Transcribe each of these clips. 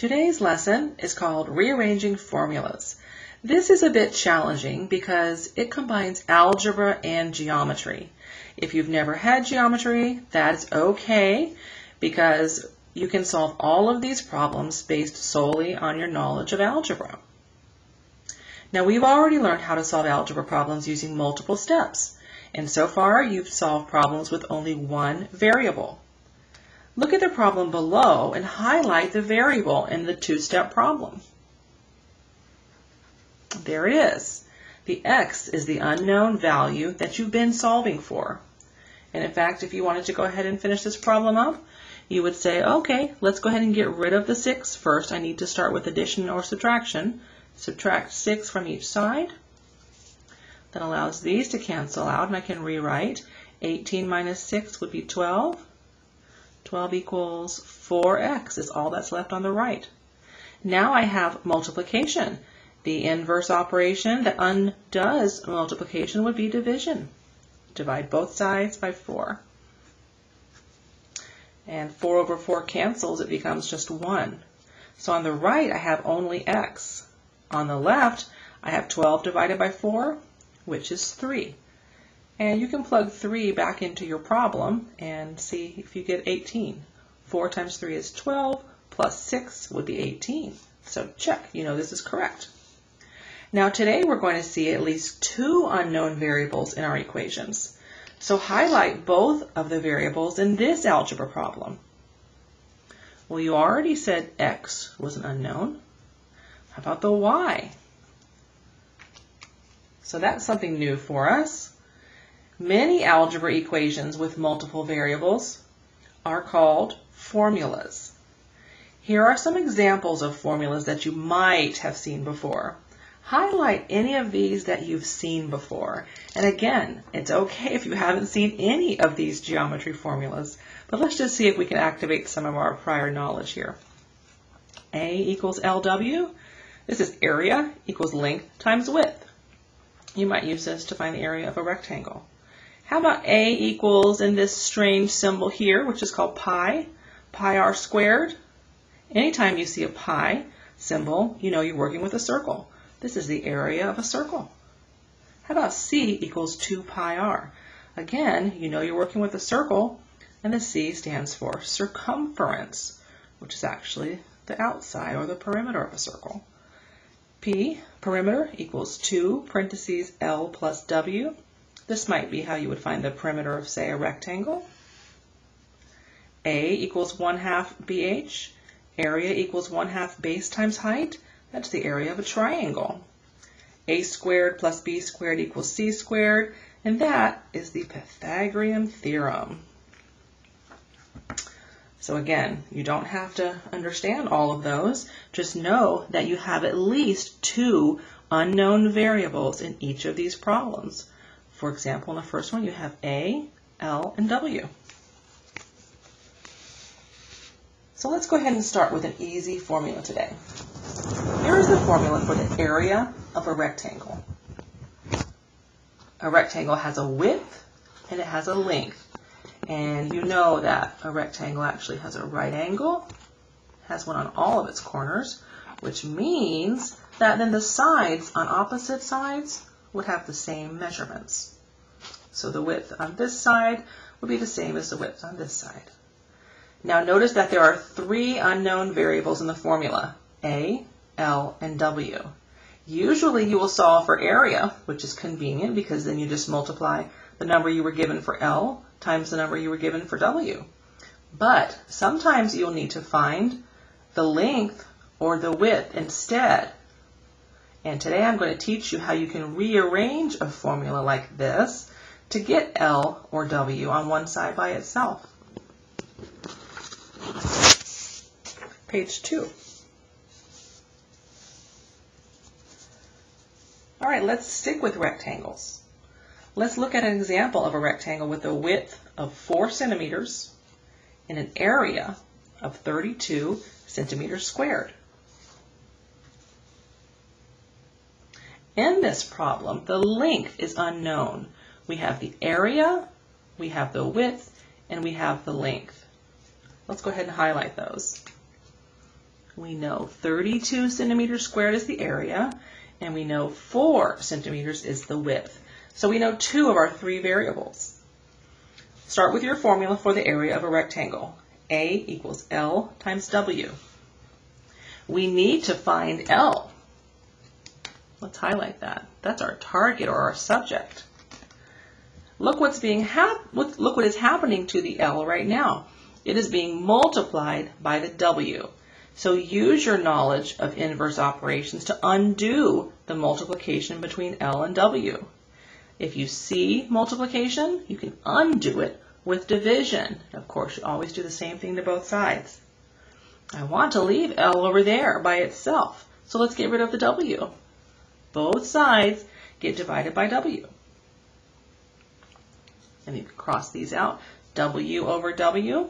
Today's lesson is called Rearranging Formulas. This is a bit challenging because it combines algebra and geometry. If you've never had geometry, that's okay because you can solve all of these problems based solely on your knowledge of algebra. Now we've already learned how to solve algebra problems using multiple steps, and so far you've solved problems with only one variable. Look at the problem below and highlight the variable in the two-step problem. There it is. The x is the unknown value that you've been solving for. And in fact, if you wanted to go ahead and finish this problem up, you would say, okay, let's go ahead and get rid of the 6 first. I need to start with addition or subtraction. Subtract 6 from each side. That allows these to cancel out, and I can rewrite 18 minus 6 would be 12. 12 equals 4x is all that's left on the right. Now I have multiplication. The inverse operation that undoes multiplication would be division. Divide both sides by 4. And 4 over 4 cancels, it becomes just 1. So on the right, I have only x. On the left, I have 12 divided by 4, which is 3. And you can plug 3 back into your problem and see if you get 18. 4 times 3 is 12, plus 6 would be 18. So check, you know this is correct. Now today we're going to see at least two unknown variables in our equations. So highlight both of the variables in this algebra problem. Well, you already said x was an unknown. How about the y? So that's something new for us. Many algebra equations with multiple variables are called formulas. Here are some examples of formulas that you might have seen before. Highlight any of these that you've seen before. And again, it's okay if you haven't seen any of these geometry formulas, but let's just see if we can activate some of our prior knowledge here. A equals LW. This is area equals length times width. You might use this to find the area of a rectangle. How about A equals in this strange symbol here, which is called pi, pi r squared? Anytime you see a pi symbol, you know you're working with a circle. This is the area of a circle. How about C equals 2 pi r? Again, you know you're working with a circle, and the C stands for circumference, which is actually the outside or the perimeter of a circle. P, perimeter, equals 2 parentheses L plus W. This might be how you would find the perimeter of, say, a rectangle. A equals 1 half BH. Area equals 1 half base times height. That's the area of a triangle. a squared plus b squared equals c squared, and that is the Pythagorean theorem. So again, you don't have to understand all of those. Just know that you have at least two unknown variables in each of these problems. For example, in the first one, you have A, L, and W. So let's go ahead and start with an easy formula today. Here is the formula for the area of a rectangle. A rectangle has a width and it has a length. And you know that a rectangle actually has a right angle, has one on all of its corners, which means that then the sides on opposite sides would have the same measurements. So the width on this side would be the same as the width on this side. Now notice that there are three unknown variables in the formula, A, L, and W. Usually you will solve for area, which is convenient because then you just multiply the number you were given for L times the number you were given for W. But sometimes you'll need to find the length or the width instead. And today I'm going to teach you how you can rearrange a formula like this to get L or W on one side by itself. Page 2. All right, let's stick with rectangles. Let's look at an example of a rectangle with a width of 4 centimeters and an area of 32 centimeters squared. In this problem, the length is unknown. We have the area, we have the width, and we have the length. Let's go ahead and highlight those. we know 32 centimeters squared is the area, and we know 4 centimeters is the width. So we know two of our three variables. Start with your formula for the area of a rectangle. A equals L times W. We need to find L. Let's highlight that. That's our target or our subject. Look what's being hap look what is happening to the L right now. It is being multiplied by the W. So use your knowledge of inverse operations to undo the multiplication between L and W. If you see multiplication, you can undo it with division. Of course, you always do the same thing to both sides. I want to leave L over there by itself, so let's get rid of the W. Both sides get divided by W. And you can cross these out. W over W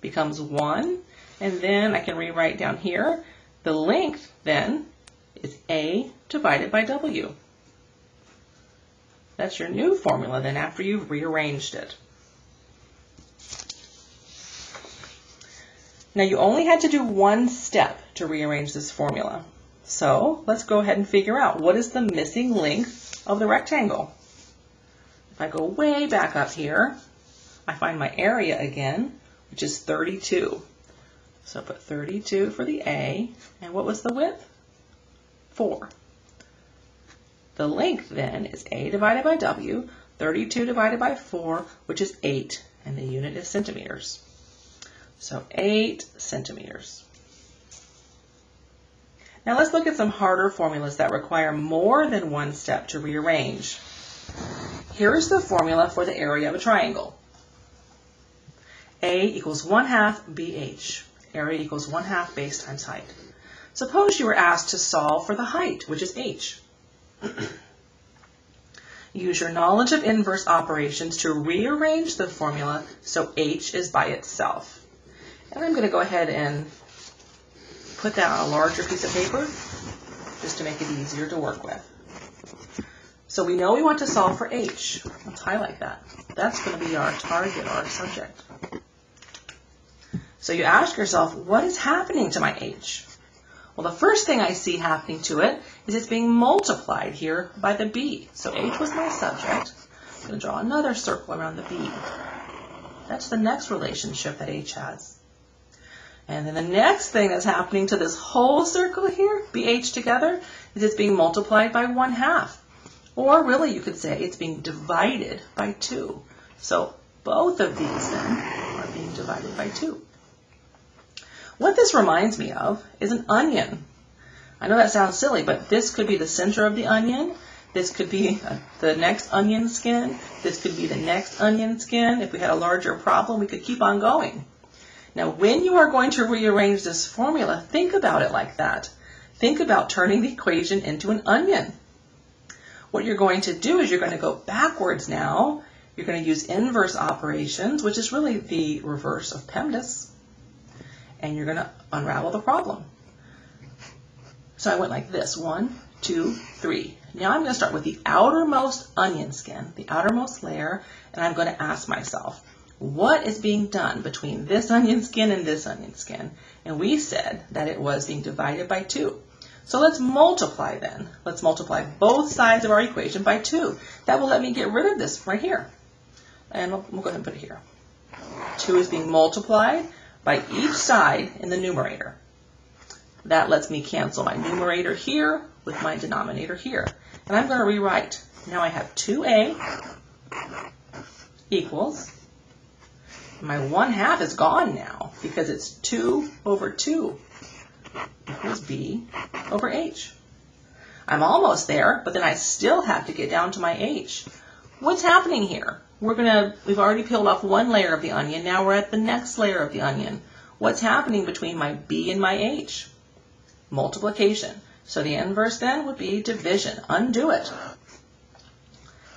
becomes 1. And then I can rewrite down here, the length then is A divided by W. That's your new formula then after you've rearranged it. Now you only had to do one step to rearrange this formula. So let's go ahead and figure out what is the missing length of the rectangle. If I go way back up here, I find my area again, which is 32. So I put 32 for the A, and what was the width? 4. The length then is A divided by W, 32 divided by 4, which is 8, and the unit is centimeters. So 8 centimeters. Now let's look at some harder formulas that require more than one step to rearrange. Here is the formula for the area of a triangle. A equals 1 half BH. Area equals 1 half base times height. Suppose you were asked to solve for the height, which is h. Use your knowledge of inverse operations to rearrange the formula so h is by itself. And I'm going to go ahead and put that on a larger piece of paper just to make it easier to work with. So we know we want to solve for h. Let's highlight that. That's going to be our target our subject. So you ask yourself, what is happening to my h? Well, the first thing I see happening to it is it's being multiplied here by the b. So h was my subject. I'm going to draw another circle around the b. That's the next relationship that h has. And then the next thing that's happening to this whole circle here, BH together, is it's being multiplied by 1 half. Or really you could say it's being divided by 2. So both of these then are being divided by 2. What this reminds me of is an onion. I know that sounds silly, but this could be the center of the onion. This could be the next onion skin. This could be the next onion skin. If we had a larger problem, we could keep on going. Now, when you are going to rearrange this formula, think about it like that. Think about turning the equation into an onion. What you're going to do is you're going to go backwards now. You're going to use inverse operations, which is really the reverse of PEMDAS. And you're going to unravel the problem. So I went like this, one, two, three. Now I'm going to start with the outermost onion skin, the outermost layer, and I'm going to ask myself, what is being done between this onion skin and this onion skin? And we said that it was being divided by 2. So let's multiply then. Let's multiply both sides of our equation by 2. That will let me get rid of this right here. And we'll, we'll go ahead and put it here. 2 is being multiplied by each side in the numerator. That lets me cancel my numerator here with my denominator here. And I'm going to rewrite. Now I have 2a equals my 1 half is gone now because it's 2 over 2 equals b over h. I'm almost there, but then I still have to get down to my h. What's happening here? We're gonna, we've already peeled off one layer of the onion, now we're at the next layer of the onion. What's happening between my b and my h? Multiplication. So the inverse then would be division. Undo it.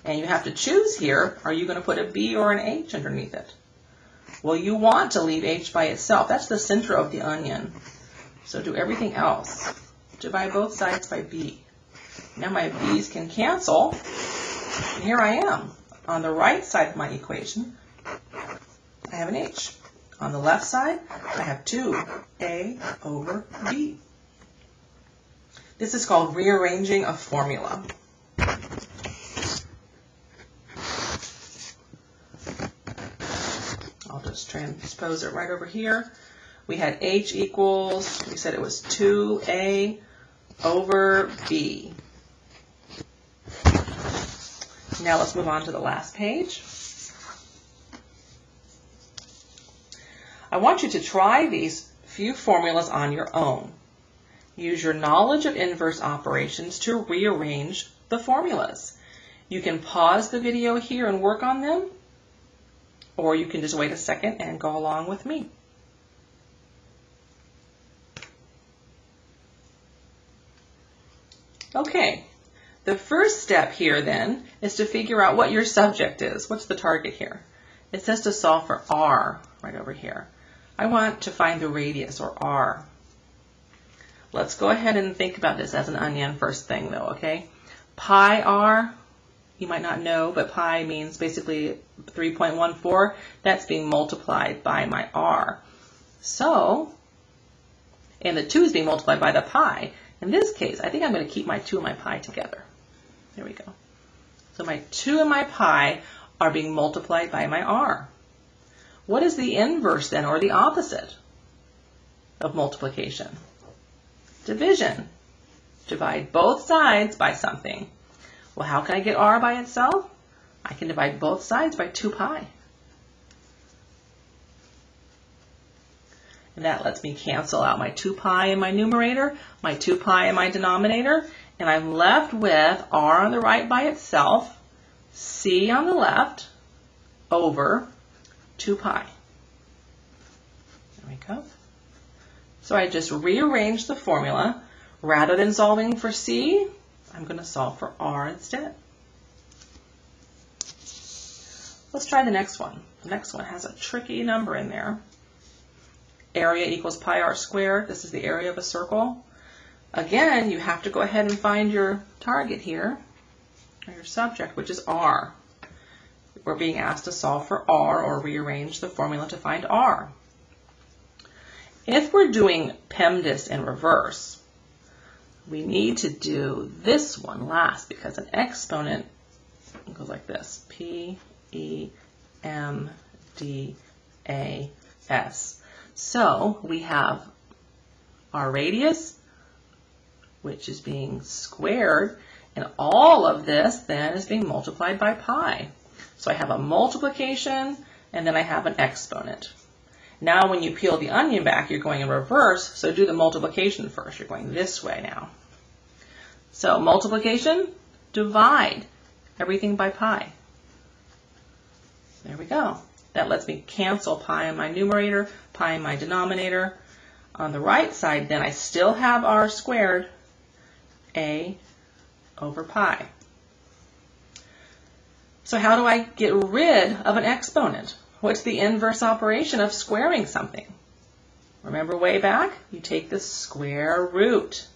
And you have to choose here, are you going to put a b or an h underneath it? Well, you want to leave H by itself. That's the center of the onion. So do everything else. Divide both sides by B. Now my B's can cancel. And here I am. On the right side of my equation, I have an H. On the left side, I have 2a over b. This is called rearranging a formula. I'll just transpose it right over here. We had h equals, we said it was 2a over b. Now let's move on to the last page. I want you to try these few formulas on your own. Use your knowledge of inverse operations to rearrange the formulas. You can pause the video here and work on them, or you can just wait a second and go along with me. Okay, the first step here then is to figure out what your subject is. What's the target here? It says to solve for r right over here. I want to find the radius or r. Let's go ahead and think about this as an onion first thing though, okay? Pi r, you might not know, but pi means basically 3.14. That's being multiplied by my r. So, and the 2 is being multiplied by the pi. In this case, I think I'm going to keep my 2 and my pi together. There we go. So my 2 and my pi are being multiplied by my r. What is the inverse then, or the opposite of multiplication? Division. Divide both sides by something. Well, how can I get r by itself? I can divide both sides by 2 pi. And that lets me cancel out my 2 pi in my numerator, my 2 pi in my denominator, and I'm left with r on the right by itself, c on the left, over 2 pi. There we go. So I just rearrange the formula. Rather than solving for c, I'm going to solve for r instead. Let's try the next one. The next one has a tricky number in there area equals pi r squared. This is the area of a circle. Again, you have to go ahead and find your target here, or your subject, which is r. We're being asked to solve for r, or rearrange the formula to find r. If we're doing PEMDAS in reverse, we need to do this one last because an exponent goes like this. P, E, M, D, A, S. So we have our radius, which is being squared, and all of this then is being multiplied by pi. So I have a multiplication, and then I have an exponent. Now when you peel the onion back, you're going in reverse, so do the multiplication first. You're going this way now. So multiplication, divide everything by pi. There we go. That lets me cancel pi in my numerator, pi in my denominator. On the right side, then I still have r squared, a over pi. So how do I get rid of an exponent? What's the inverse operation of squaring something? Remember way back? You take the square root.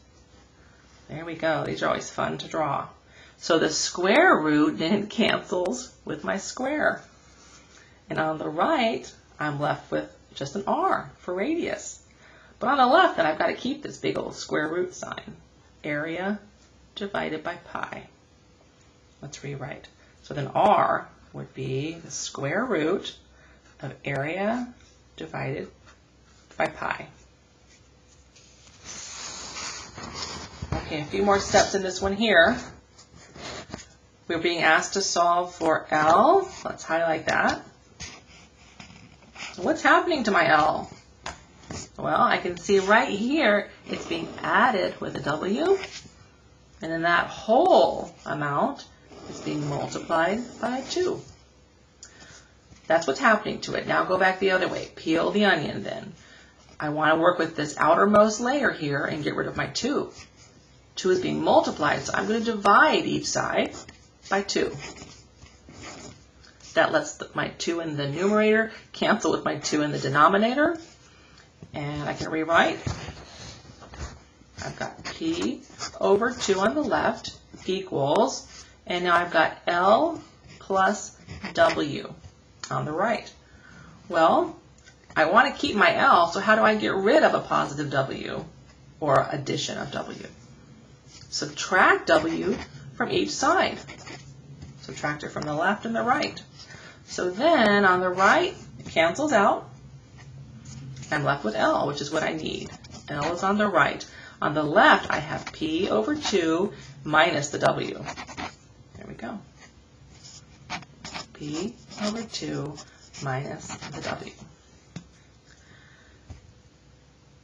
There we go. These are always fun to draw. So the square root then cancels with my square. And on the right, I'm left with just an R for radius. But on the left, then I've got to keep this big old square root sign. Area divided by pi. Let's rewrite. So then R would be the square root of area divided by pi. Okay, a few more steps in this one here. We're being asked to solve for L. Let's highlight that. What's happening to my L? Well, I can see right here it's being added with a W, and then that whole amount is being multiplied by 2. That's what's happening to it. Now go back the other way. Peel the onion then. I want to work with this outermost layer here and get rid of my 2. 2 is being multiplied, so I'm going to divide each side by 2. That lets my 2 in the numerator cancel with my 2 in the denominator. And I can rewrite. I've got P over 2 on the left equals, and now I've got L plus W on the right. Well, I want to keep my L, so how do I get rid of a positive W or addition of W? Subtract W from each side. Subtract it from the left and the right. So then on the right, it cancels out. I'm left with L, which is what I need. L is on the right. On the left, I have P over 2 minus the W. There we go. P over 2 minus the W.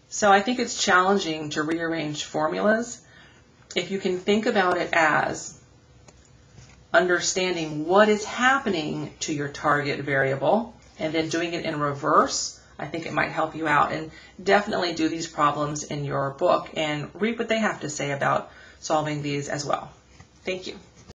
So I think it's challenging to rearrange formulas. If you can think about it as understanding what is happening to your target variable and then doing it in reverse, I think it might help you out. And definitely do these problems in your book and read what they have to say about solving these as well. Thank you.